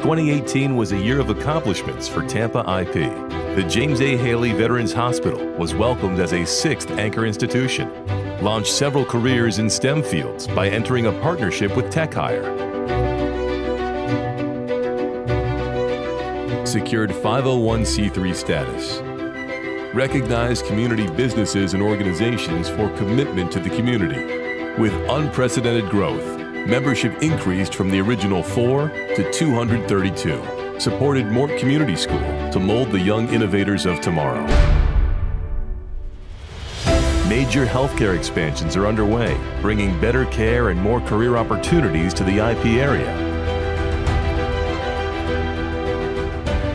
2018 was a year of accomplishments for Tampa IP. The James A. Haley Veterans Hospital was welcomed as a sixth anchor institution, launched several careers in STEM fields by entering a partnership with TechHire, secured 501c3 status, recognized community businesses and organizations for commitment to the community. With unprecedented growth, membership increased from the original 4 to 232. Supported Mort Community School to mold the young innovators of tomorrow. Major healthcare expansions are underway, bringing better care and more career opportunities to the IP area.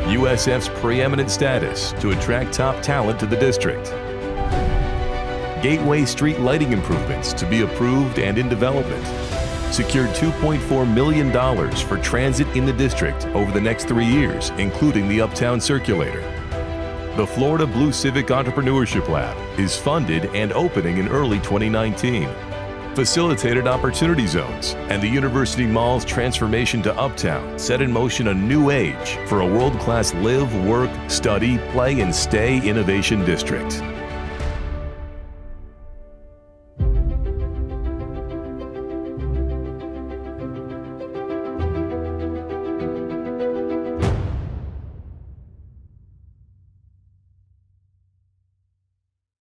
USF's preeminent status to attract top talent to the district. Gateway Street lighting improvements to be approved and in development. Secured $2.4 million for transit in the district over the next three years, including the Uptown Circulator. The Florida Blue Civic Entrepreneurship Lab is funded and opening in early 2019. Facilitated opportunity zones and the University Mall's transformation to Uptown set in motion a new age for a world class live, work, study, play, and stay innovation district.